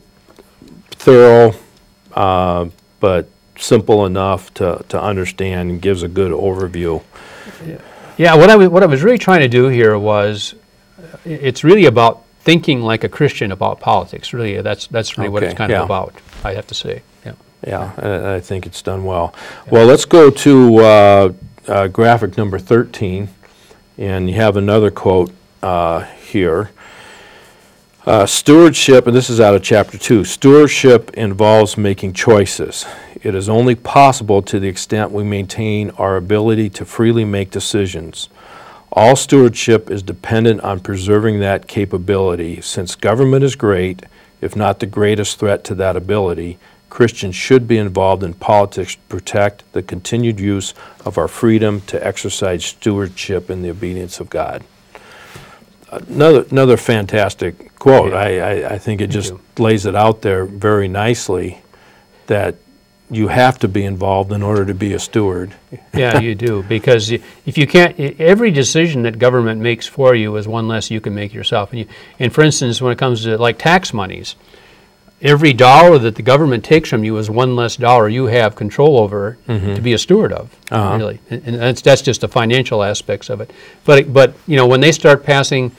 thorough, uh, but simple enough to, to understand and gives a good overview. Yeah, what I, wa- what I was really trying to do here was, uh, it's really about thinking like a Christian about politics, really. That's, that's really what it's Okay, kind of about, I have to say, yeah. Yeah, I, I think it's done well. Well, let's go to uh, uh, graphic number 13, and you have another quote uh, here. Uh, Stewardship, and this is out of chapter 2, stewardship involves making choices. It is only possible to the extent we maintain our ability to freely make decisions. All stewardship is dependent on preserving that capability. Since government is great, if not the greatest threat to that ability, Christians should be involved in politics to protect the continued use of our freedom to exercise stewardship in the obedience of God. Another, another fantastic quote. I, I, I think it just lays it out there very nicely that you have to be involved in order to be a steward. Yeah, you do, because if you can't, every decision that government makes for you is one less you can make yourself. And, you, and for instance, when it comes to like tax monies, every dollar that the government takes from you is one less dollar you have control over Mhm. to be a steward of, Uh-huh. really. And, and that's, that's just the financial aspects of it. But, but, you know, when they start passing,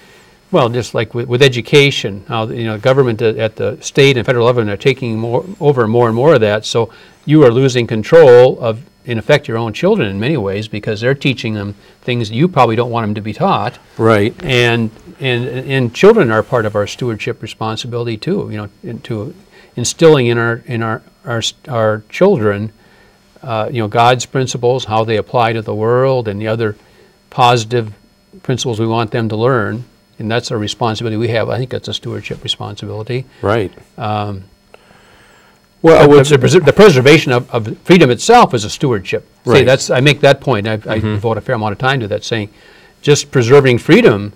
well, just like with, with education, how, you know, government at at the state and federal level are taking more, over more and more of that, so you are losing control of, in effect, your own children in many ways, because they're teaching them things you probably don't want them to be taught. Right. And, and, and children are part of our stewardship responsibility too, you know, into instilling in our, in our, our, our children, uh, you know, God's principles, how they apply to the world, and the other positive principles we want them to learn. And that's a responsibility we have. I think that's a stewardship responsibility. Right. Um, Well, what's- the, the preservation of, of freedom itself is a stewardship. See, that's I make that point. I, I Mhm. devote a fair amount of time to that, saying just preserving freedom,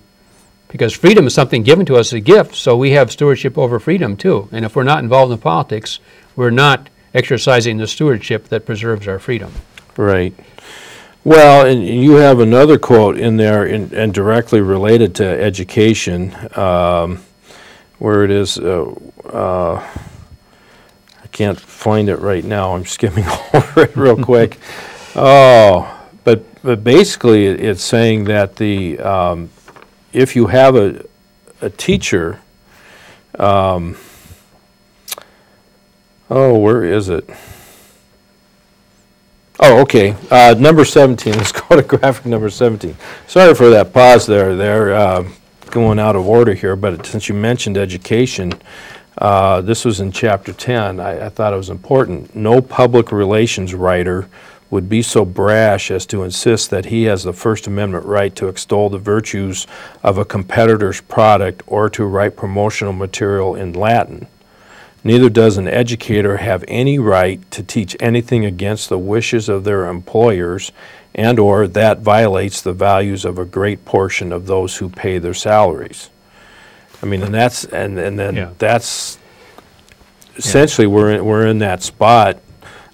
because freedom is something given to us as a gift. So we have stewardship over freedom too. And if we're not involved in politics, we're not exercising the stewardship that preserves our freedom. Right. Well, and you have another quote in there in, and directly related to education, um, where it is, uh, uh, can't find it right now, I'm skimming over it real quick. Oh, but, but basically it- it's saying that the, um, if you have a, a teacher, um, oh, where is it? Oh, okay. Uh, Number 17, let's go to graphic number 17. Sorry for that pause there, there, uh, going out of order here, but since you mentioned education, uh, this was in chapter 10, I I thought it was important. No public relations writer would be so brash as to insist that he has the First Amendment right to extol the virtues of a competitor's product or to write promotional material in Latin. Neither does an educator have any right to teach anything against the wishes of their employers and/or that violates the values of a great portion of those who pay their salaries. I mean, and that's, and, and Yeah. then that's, essentially, we're in, we're in that spot.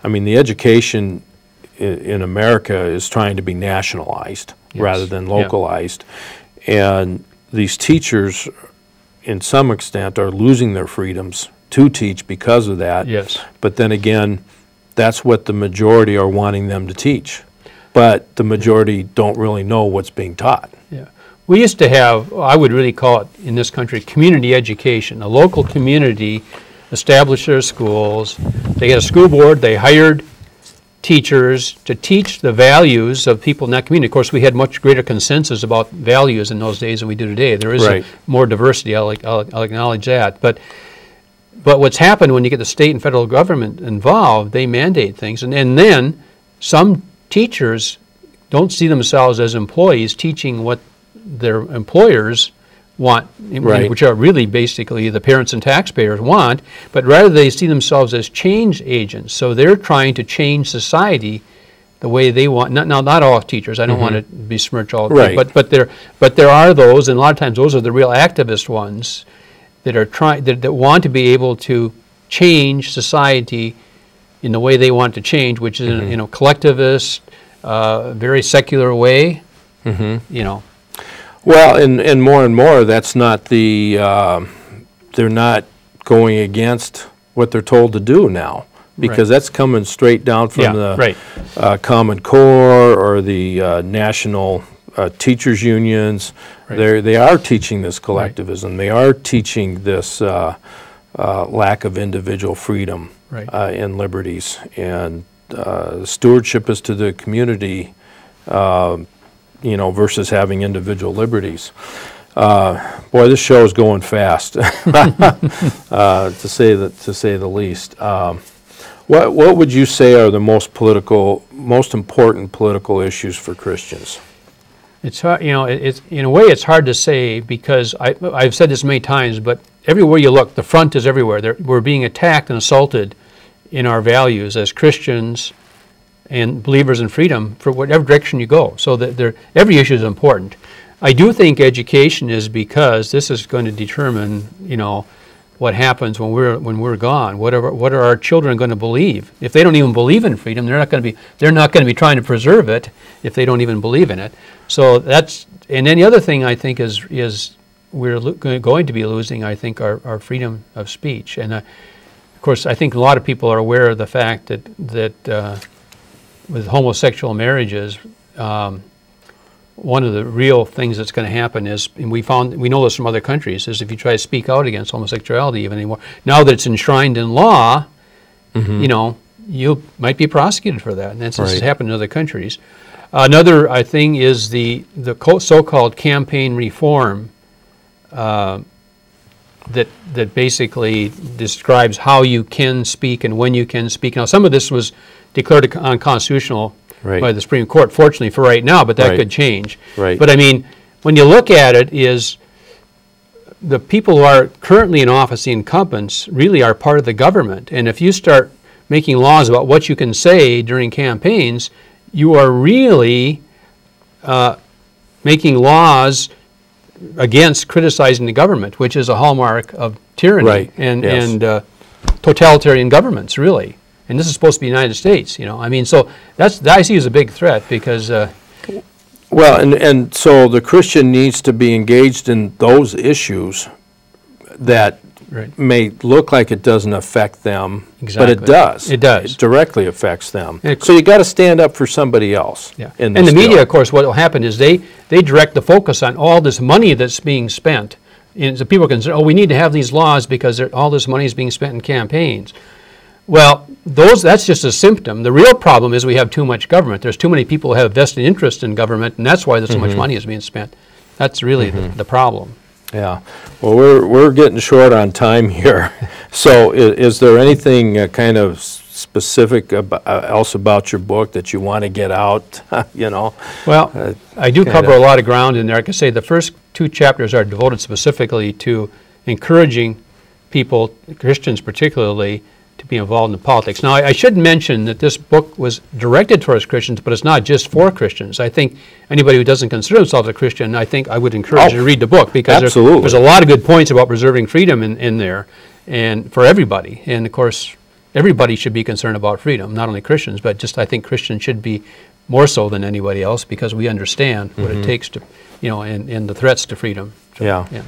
I mean, the education i- in America is trying to be nationalized rather Yes. than Yeah. localized. And these teachers, in some extent, are losing their freedoms to teach because of that. Yes. But then again, that's what the majority are wanting them to teach. But the majority don't really know what's being taught. We used to have, I would really call it in this country, community education. A local community established their schools. They had a school board, they hired teachers to teach the values of people in that community. Of course, we had much greater consensus about values in those days than we do today. There is Right. more diversity, I'll, I'll I'll acknowledge that. But but what's happened when you get the state and federal government involved, they mandate things, and, and then some teachers don't see themselves as employees teaching what their employers want, Right. which are really basically the parents and taxpayers want, but rather they see themselves as change agents. So they're trying to change society the way they want. Not, now, not all teachers. I don't want to besmirch all, Right. but but there but there are those, and a lot of times those are the real activist ones that are trying that, that want to be able to change society in the way they want to change, which is in, a- in a collectivist, uh, very secular way. Mm-hmm. You know, Well, and, and more and more, that's not the, um, they're not going against what they're told to do now. Because that's coming straight down Yeah, from the right. uh, Common Core or the uh, national uh, teachers' unions. Right. They're, they are teaching this collectivism. They are teaching this uh, uh, lack of individual freedom Right. uh, and liberties. And uh, stewardship is to the community, um, you know, versus having individual liberties. Uh, boy, this show is going fast, uh, to say the to say the least. Um, what what would you say are the most political, most important political issues for Christians? It's hard, you know, it- it's, in a way, it's hard to say because I, I've said this many times, but everywhere you look, the front is everywhere. There, we're being attacked and assaulted in our values as Christians and believers in freedom for whatever direction you go. So that every issue is important. I do think education is because this is going to determine, you know, what happens when we're when we're gone. What are what are our children going to believe? If they don't even believe in freedom, they're not going to be they're not going to be trying to preserve it if they don't even believe in it. So that's and any other thing I think is is we're lo- going to be losing I think our, our freedom of speech and uh, of course I think a lot of people are aware of the fact that that uh, with homosexual marriages. Um, one of the real things that's going to happen is, and we found, we know this from other countries, is if you try to speak out against homosexuality even anymore, now that it's enshrined in law, you know, you might be prosecuted for that, and that's this has Right. happened in other countries. Another I thing is the the co- so-called campaign reform uh, that that basically describes how you can speak and when you can speak. Now, some of this was declared unconstitutional Right. by the Supreme Court, fortunately for right now, but that Right. could change. Right. But I mean, when you look at it, is the people who are currently in office, the incumbents, really are part of the government. And if you start making laws about what you can say during campaigns, you are really uh, making laws against criticizing the government, which is a hallmark of tyranny Right, and, yes. and uh, totalitarian governments, really. And this is supposed to be the United States, you know. I mean, so that's that I see as a big threat because uh, Well, and, and so the Christian needs to be engaged in those issues that Right. may look like it doesn't affect them, but it does. It does. It directly affects them. So you got to stand up for somebody else. Yeah. in And the media, deal. of course, what will happen is they, they direct the focus on all this money that's being spent. And so people can say, oh, we need to have these laws because all this money is being spent in campaigns. Well, those, that's just a symptom. The real problem is we have too much government. There's too many people who have vested interest in government, and that's why there's so much Mhm. money is being spent. That's really the, the problem. Yeah. Well, we're, we're getting short on time here. So i- is there anything uh, kind of specific abo- uh, else about your book that you want to get out, you know? Well, Uh, I do cover a lot of ground in there. Like I say, the first two chapters are devoted specifically to encouraging people, Christians particularly, to be involved in the politics. Now, I, I should mention that this book was directed towards Christians, but it's not just for Christians. I think anybody who doesn't consider themselves a Christian, I think I would encourage Oh, you to read the book because there's, there's a lot of good points about preserving freedom in, in there, and for everybody. And of course, everybody should be concerned about freedom, not only Christians, but just I think Christians should be more so than anybody else because we understand what it Mhm. takes to, you know, and, and the threats to freedom. So, Yeah.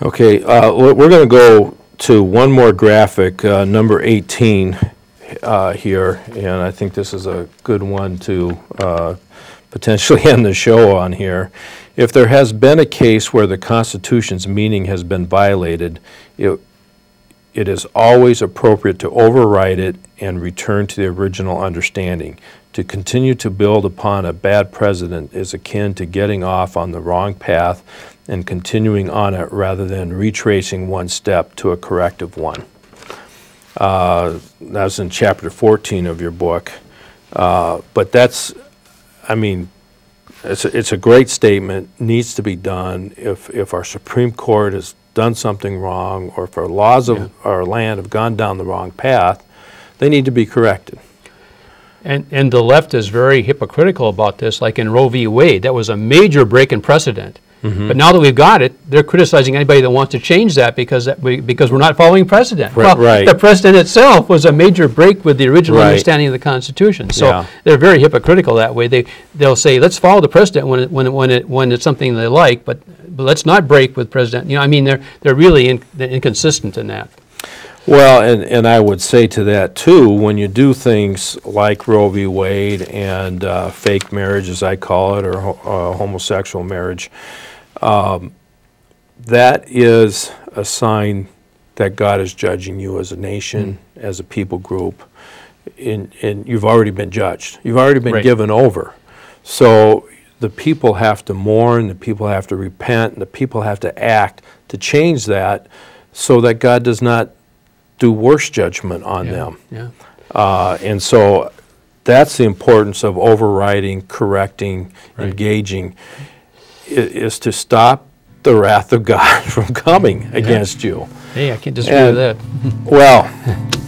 Okay, uh, we're going to go to one more graphic, uh, number 18 uh, here, and I think this is a good one to uh, potentially end the show on here. If there has been a case where the Constitution's meaning has been violated, it it is always appropriate to override it and return to the original understanding. To continue to build upon a bad precedent is akin to getting off on the wrong path and continuing on it rather than retracing one step to a corrective one. Uh, That's in chapter 14 of your book. Uh, But that's, I mean, it's, a- it's a great statement, needs to be done. If, if our Supreme Court has done something wrong, or if our laws of our land have gone down the wrong path, they need to be corrected. And, and the left is very hypocritical about this, like in Roe v. Wade. That was a major break in precedent. Mhm. But now that we've got it, they're criticizing anybody that wants to change that because that we, because we're not following precedent. Right- well, right. the precedent itself was a major break with the original Right. understanding of the Constitution. So Yeah. they're very hypocritical that way. They they'll say let's follow the precedent when it, when it, when it, when it's something they like, but but let's not break with precedent. You know, I mean, they're they're really in, they're inconsistent in that. Well, and, and I would say to that too, when you do things like Roe v. Wade and uh, fake marriage, as I call it, or ho- uh, homosexual marriage, um, that is a sign that God is judging you as a nation, as a people group, and, and you've already been judged. You've already been Right. given over. So the people have to mourn, the people have to repent, and the people have to act to change that so that God does not do worse judgment on Yeah, them. yeah. Uh, and so that's the importance of overriding, correcting, engaging, i- is to stop the wrath of God from coming against you. Hey, I can't disagree And- with that. Well,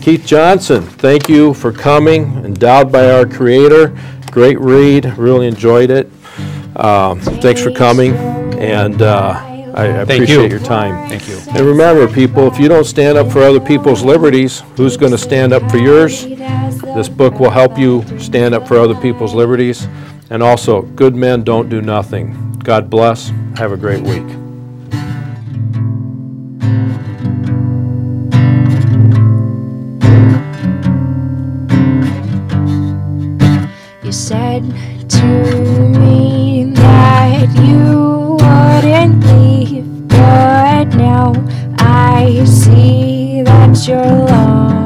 Keith Johnson, thank you for coming, endowed by our Creator. Great read, really enjoyed it. Um, Thanks for coming, and uh, I I Thank you. appreciate your time. Thank you. And remember, people, if you don't stand up for other people's liberties, who's going to stand up for yours? This book will help you stand up for other people's liberties. And also, good men don't do nothing. God bless. Have a great week. You said to me that you wouldn't leave, but now I see that you're long